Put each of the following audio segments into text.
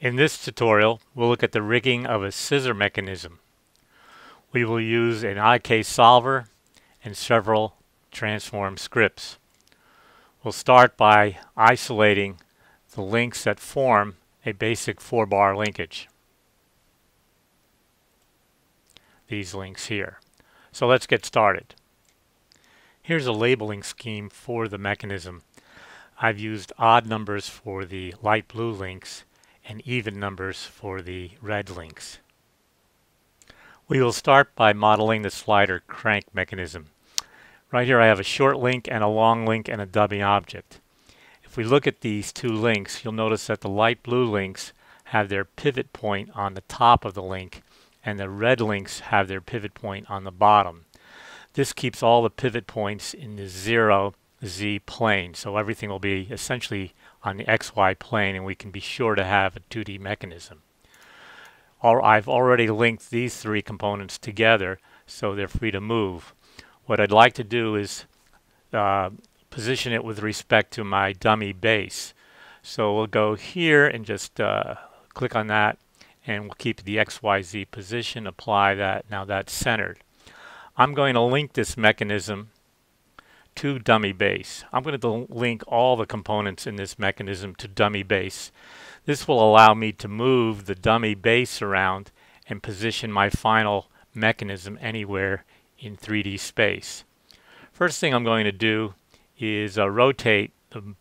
In this tutorial, we'll look at the rigging of a scissor mechanism. We will use an IK solver and several transform scripts. We'll start by isolating the links that form a basic four-bar linkage. These links here. So let's get started. Here's a labeling scheme for the mechanism. I've used odd numbers for the light blue links and even numbers for the red links. We will start by modeling the slider crank mechanism. Right here I have a short link and a long link and a dummy object. If we look at these two links, you'll notice that the light blue links have their pivot point on the top of the link and the red links have their pivot point on the bottom. This keeps all the pivot points in the zero z plane. So everything will be essentially on the xy plane and we can be sure to have a 2D mechanism. I've already linked these three components together so they're free to move. What I'd like to do is uh, position it with respect to my dummy base. So we'll go here and just uh, click on that and we'll keep the XYZ position, apply that. Now that's centered. I'm going to link this mechanism to dummy base. I'm going to link all the components in this mechanism to dummy base. This will allow me to move the dummy base around and position my final mechanism anywhere in 3D space. First thing I'm going to do is uh, rotate the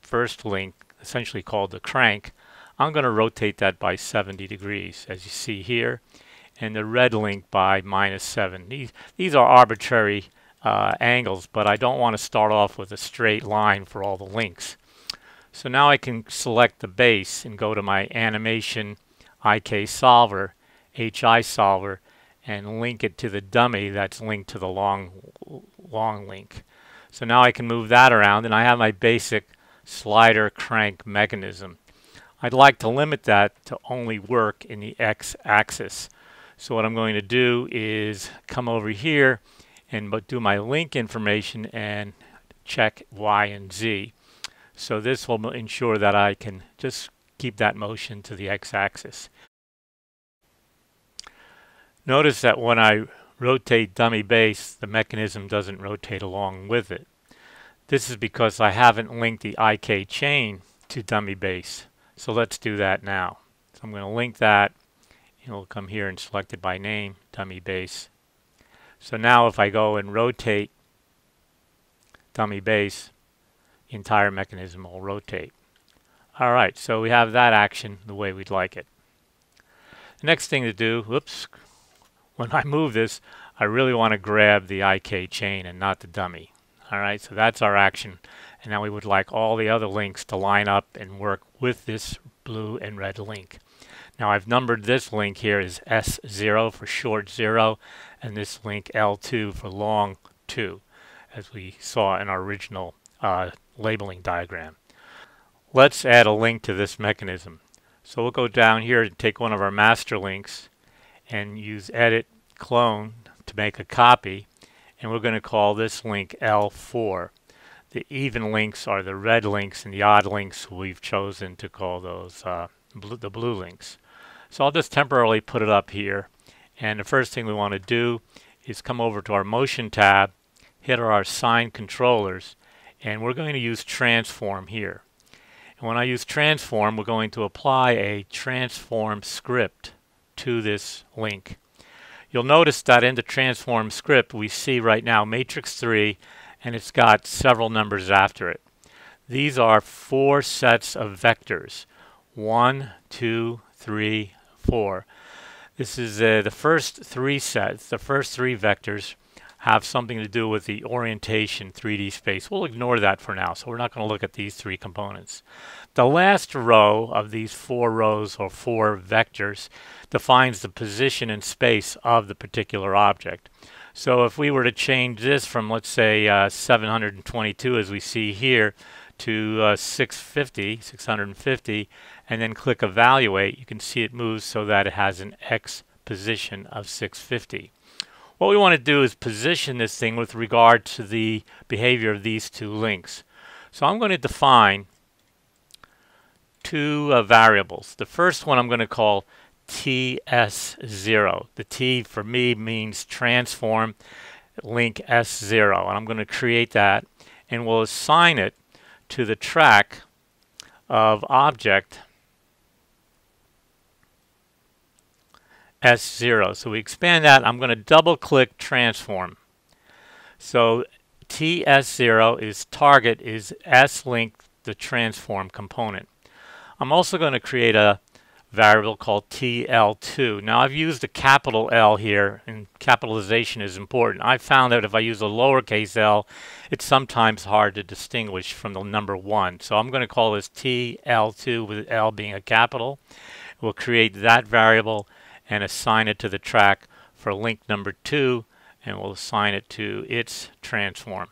first link, essentially called the crank. I'm going to rotate that by 70 degrees, as you see here, and the red link by minus 7. These, these are arbitrary uh, angles, but I don't want to start off with a straight line for all the links. So now I can select the base and go to my animation IK solver, HI solver, and link it to the dummy that's linked to the long, long link. So now I can move that around and I have my basic slider crank mechanism. I'd like to limit that to only work in the x-axis. So what I'm going to do is come over here and do my link information and check Y and Z. So this will ensure that I can just keep that motion to the x-axis. Notice that when I rotate dummy base, the mechanism doesn't rotate along with it. This is because I haven't linked the IK chain to dummy base. So let's do that now. So I'm going to link that. We'll come here and select it by name, dummy base. So now if I go and rotate dummy base, the entire mechanism will rotate. Alright, so we have that action the way we'd like it. The next thing to do, whoops, when I move this, I really want to grab the IK chain and not the dummy. Alright, so that's our action. And now we would like all the other links to line up and work with this blue and red link. Now I've numbered this link here as S0 for short 0 and this link L2 for long 2 as we saw in our original uh, labeling diagram. Let's add a link to this mechanism. So we'll go down here and take one of our master links and use edit clone to make a copy and we're going to call this link L4. The even links are the red links and the odd links we've chosen to call those uh, blue, the blue links. So I'll just temporarily put it up here. And the first thing we want to do is come over to our motion tab, hit our assigned controllers, and we're going to use transform here. And when I use transform, we're going to apply a transform script to this link. You'll notice that in the transform script, we see right now matrix 3, and it's got several numbers after it. These are four sets of vectors. 1, 2, 3, four. This is uh, the first three sets, the first three vectors have something to do with the orientation 3D space. We'll ignore that for now, so we're not going to look at these three components. The last row of these four rows or four vectors defines the position in space of the particular object. So if we were to change this from, let's say, uh, 722 as we see here to uh, 650, 650, and then click evaluate, you can see it moves so that it has an X position of 650. What we want to do is position this thing with regard to the behavior of these two links. So I'm going to define two uh, variables. The first one I'm going to call TS0. The T for me means transform link S0 and I'm going to create that and we'll assign it to the track of object S0. So we expand that. I'm going to double click transform. So TS0 is target is S-link the transform component. I'm also going to create a variable called TL2. Now I've used a capital L here and capitalization is important. I found that if I use a lowercase l it's sometimes hard to distinguish from the number 1. So I'm going to call this TL2 with L being a capital. We'll create that variable and assign it to the track for link number 2 and we'll assign it to its transform.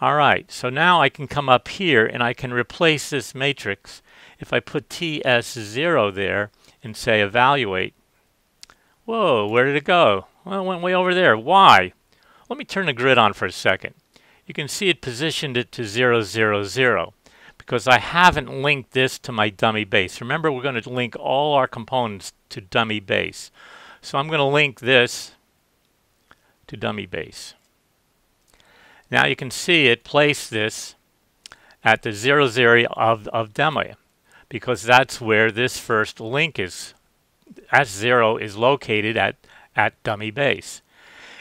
Alright, so now I can come up here and I can replace this matrix. If I put TS0 there and say evaluate, whoa, where did it go? Well, it went way over there. Why? Let me turn the grid on for a second. You can see it positioned it to 0, 0, 0 because I haven't linked this to my dummy base. Remember, we're going to link all our components to dummy base. So I'm going to link this to dummy base. Now you can see it placed this at the 0, 0 of, of dummy because that's where this first link is. S0 is located at, at dummy base.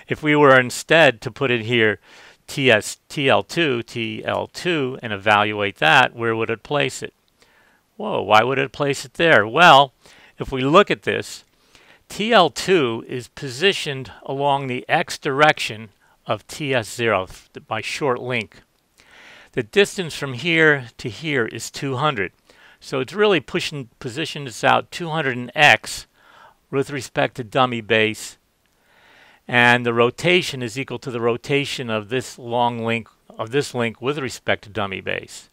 If we were instead to put in here TS, TL2, TL2 and evaluate that, where would it place it? Whoa, why would it place it there? Well, if we look at this, TL2 is positioned along the x direction of TS0 by short link. The distance from here to here is 200. So it's really pushing position this out 200 in x with respect to dummy base. And the rotation is equal to the rotation of this long link of this link with respect to dummy base.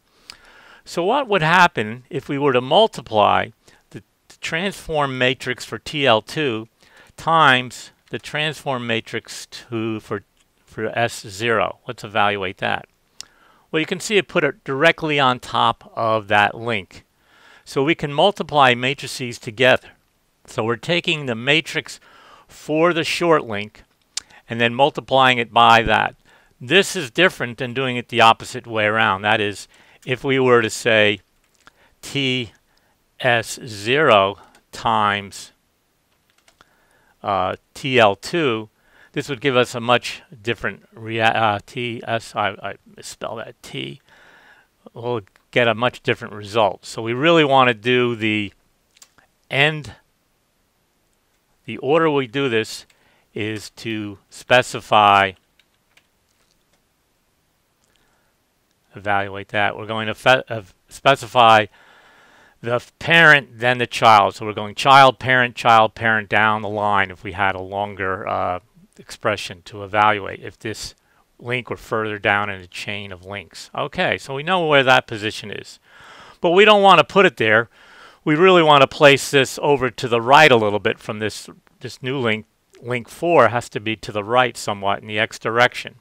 So what would happen if we were to multiply the transform matrix for TL2 times the transform matrix for, for S0. Let's evaluate that. Well, you can see it put it directly on top of that link. So we can multiply matrices together. So we're taking the matrix for the short link and then multiplying it by that. This is different than doing it the opposite way around. That is, if we were to say T S0 times uh, TL2, this would give us a much different uh, TS, I, I misspell that T, we'll get a much different result. So we really want to do the end, the order we do this is to specify, evaluate that. We're going to uh, specify the parent, then the child. So we're going child, parent, child, parent down the line if we had a longer uh, expression to evaluate if this link or further down in the chain of links. Okay, so we know where that position is. But we don't want to put it there. We really want to place this over to the right a little bit from this, this new link. Link 4 has to be to the right somewhat in the x direction.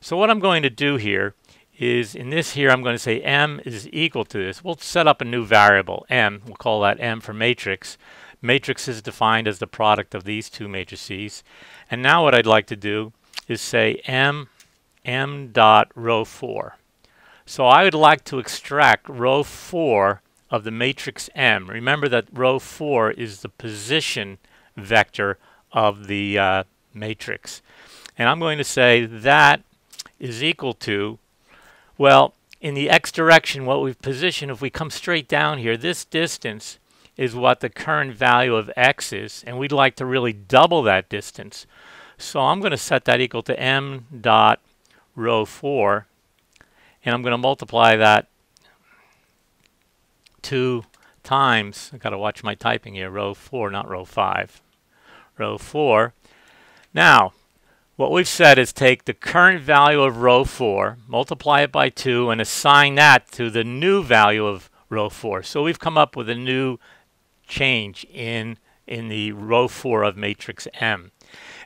So what I'm going to do here is in this here, I'm going to say m is equal to this. We'll set up a new variable, m. We'll call that m for matrix. Matrix is defined as the product of these two matrices. And now what I'd like to do is say m, m dot row 4. So I would like to extract row 4 of the matrix m. Remember that row 4 is the position vector of the uh, matrix. And I'm going to say that is equal to well, in the x direction, what we've positioned, if we come straight down here, this distance is what the current value of x is, and we'd like to really double that distance. So I'm going to set that equal to m dot row 4, and I'm going to multiply that two times, I've got to watch my typing here, row 4, not row 5, row 4. Now, what we've said is take the current value of row 4, multiply it by 2, and assign that to the new value of row 4. So we've come up with a new change in, in the row 4 of matrix M.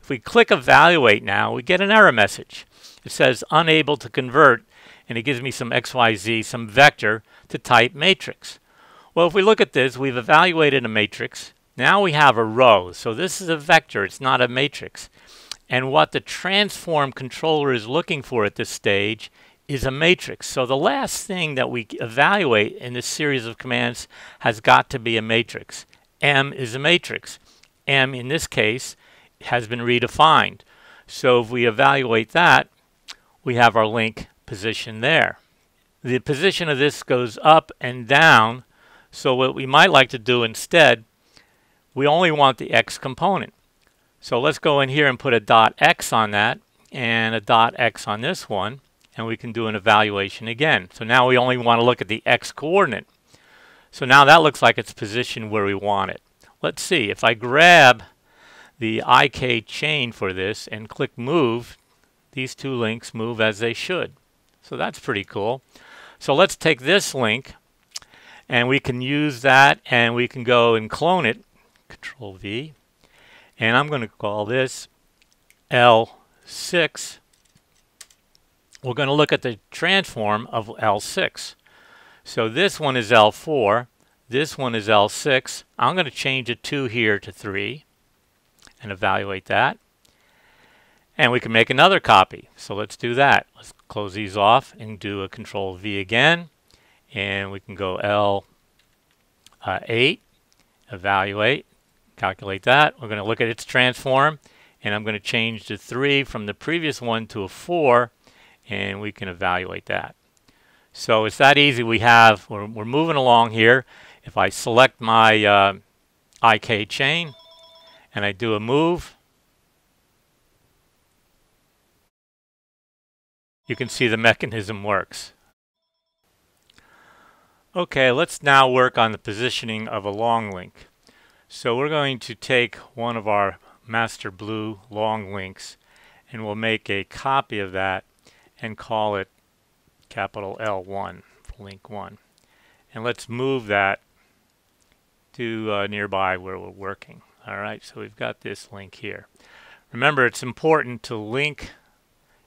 If we click Evaluate now, we get an error message. It says unable to convert, and it gives me some XYZ, some vector to type matrix. Well, if we look at this, we've evaluated a matrix. Now we have a row. So this is a vector. It's not a matrix. And what the transform controller is looking for at this stage is a matrix. So the last thing that we evaluate in this series of commands has got to be a matrix. M is a matrix. M in this case has been redefined. So if we evaluate that, we have our link position there. The position of this goes up and down. So what we might like to do instead, we only want the X component. So let's go in here and put a dot X on that and a dot X on this one and we can do an evaluation again. So now we only want to look at the X coordinate. So now that looks like it's positioned where we want it. Let's see, if I grab the IK chain for this and click move, these two links move as they should. So that's pretty cool. So let's take this link and we can use that and we can go and clone it, Control V, and I'm going to call this L6 we're going to look at the transform of L6. So this one is L4, this one is L6. I'm going to change a 2 here to 3 and evaluate that. And we can make another copy. So let's do that. Let's close these off and do a Control V again. And we can go L8, evaluate, calculate that. We're going to look at its transform. And I'm going to change the 3 from the previous one to a 4 and we can evaluate that. So it's that easy. We have, we're, we're moving along here. If I select my uh, IK chain and I do a move, you can see the mechanism works. Okay, let's now work on the positioning of a long link. So we're going to take one of our master blue long links and we'll make a copy of that and call it capital L1 for link 1. And let's move that to uh, nearby where we're working. All right, so we've got this link here. Remember, it's important to link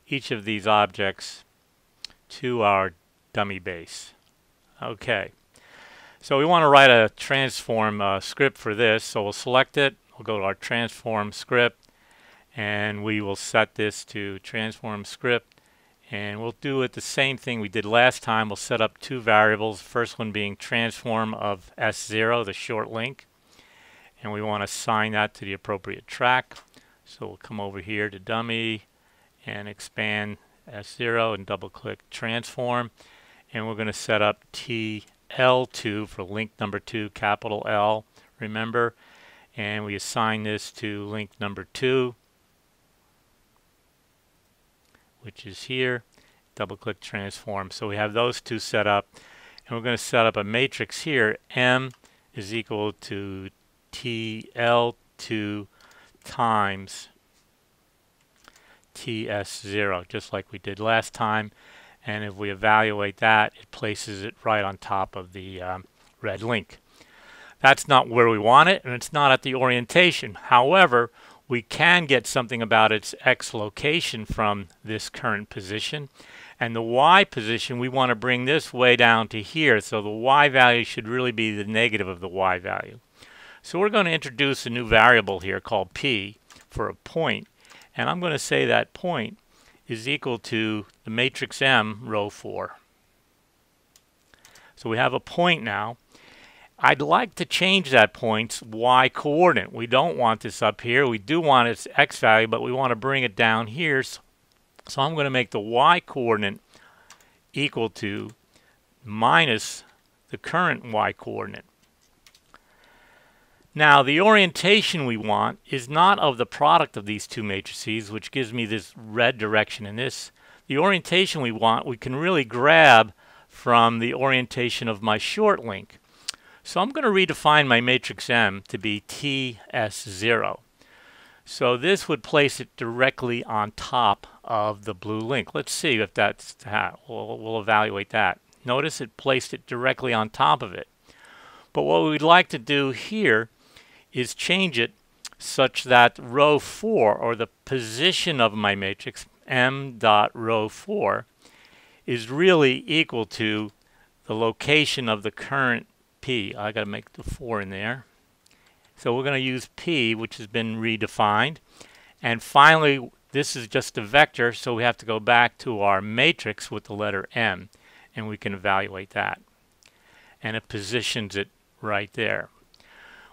each of these objects to our dummy base. Okay, so we want to write a transform uh, script for this, so we'll select it. We'll go to our transform script, and we will set this to transform script and we'll do it the same thing we did last time. We'll set up two variables, first one being transform of S0, the short link. And we want to assign that to the appropriate track. So we'll come over here to dummy and expand S0 and double click transform. And we're going to set up TL2 for link number 2, capital L, remember. And we assign this to link number 2 which is here. Double click transform. So we have those two set up. And we're going to set up a matrix here. M is equal to TL2 times TS0, just like we did last time. And if we evaluate that, it places it right on top of the um, red link. That's not where we want it, and it's not at the orientation. However, we can get something about its x location from this current position. And the y position, we want to bring this way down to here. So the y value should really be the negative of the y value. So we're going to introduce a new variable here called p for a point. And I'm going to say that point is equal to the matrix M, row 4. So we have a point now. I'd like to change that point's y coordinate. We don't want this up here. We do want its x value, but we want to bring it down here. So, I'm going to make the y coordinate equal to minus the current y coordinate. Now the orientation we want is not of the product of these two matrices, which gives me this red direction in this. The orientation we want we can really grab from the orientation of my short link. So I'm going to redefine my matrix M to be TS0. So this would place it directly on top of the blue link. Let's see if that's, we'll, we'll evaluate that. Notice it placed it directly on top of it. But what we'd like to do here is change it such that row 4, or the position of my matrix, m dot row 4, is really equal to the location of the current P. I got to make the 4 in there. So we're going to use P, which has been redefined. And finally, this is just a vector, so we have to go back to our matrix with the letter M, and we can evaluate that. And it positions it right there.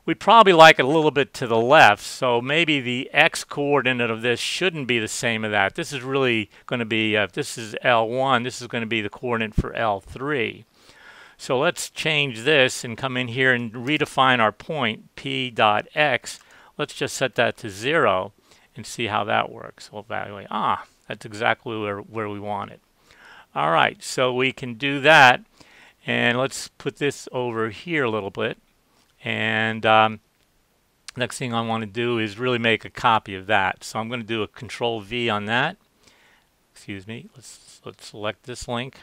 We'd probably like it a little bit to the left, so maybe the x coordinate of this shouldn't be the same as that. This is really going to be, uh, if this is L1, this is going to be the coordinate for L3. So let's change this and come in here and redefine our point, p dot x. Let's just set that to 0 and see how that works. We'll evaluate. Ah, that's exactly where, where we want it. All right, so we can do that. And let's put this over here a little bit. And um, next thing I want to do is really make a copy of that. So I'm going to do a control V on that. Excuse me. Let's, let's select this link.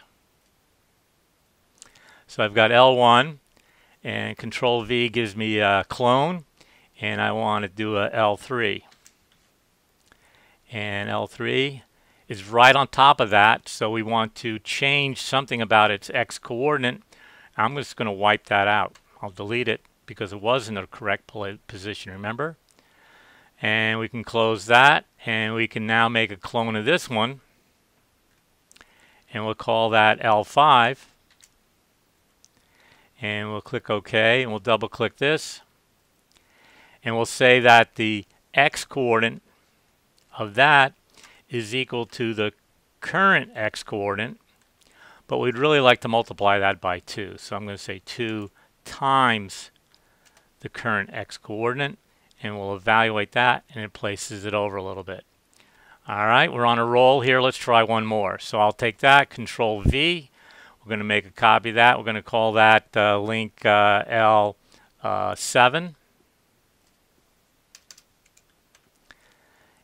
So I've got L1 and control V gives me a clone and I want to do a L3 and L3 is right on top of that so we want to change something about its X coordinate I'm just going to wipe that out I'll delete it because it was in the correct position, remember? And we can close that, and we can now make a clone of this one, and we'll call that L5. And we'll click OK, and we'll double click this. And we'll say that the x coordinate of that is equal to the current x coordinate, but we'd really like to multiply that by 2. So I'm going to say 2 times the current x coordinate and we'll evaluate that and it places it over a little bit. All right, we're on a roll here. Let's try one more. So I'll take that, Control V. We're going to make a copy of that. We're going to call that uh, link uh, L7. Uh,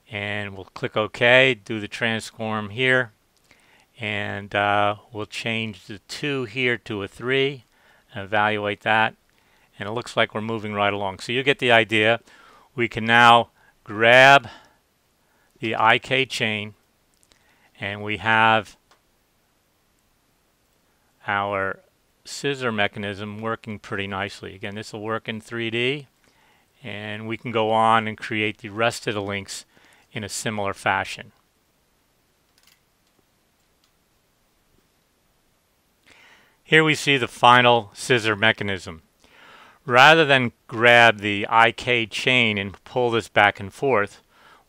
and we'll click OK, do the transform here. And uh, we'll change the 2 here to a 3 and evaluate that and it looks like we're moving right along. So you get the idea. We can now grab the IK chain and we have our scissor mechanism working pretty nicely. Again, this will work in 3D and we can go on and create the rest of the links in a similar fashion. Here we see the final scissor mechanism rather than grab the IK chain and pull this back and forth,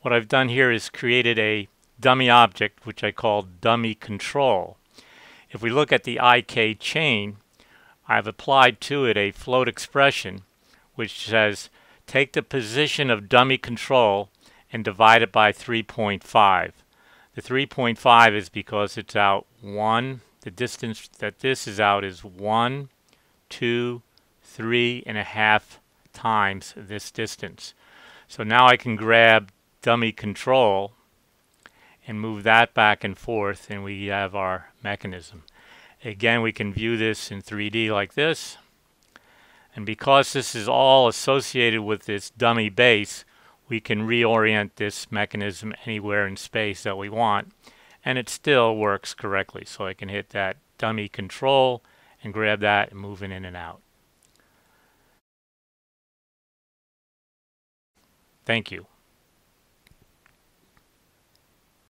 what I've done here is created a dummy object, which I call dummy control. If we look at the IK chain, I've applied to it a float expression, which says take the position of dummy control and divide it by 3.5. The 3.5 is because it's out 1. The distance that this is out is 1, 2, three and a half times this distance. So now I can grab dummy control and move that back and forth and we have our mechanism. Again, we can view this in 3D like this. And because this is all associated with this dummy base, we can reorient this mechanism anywhere in space that we want. And it still works correctly. So I can hit that dummy control and grab that and move it in and out. Thank you.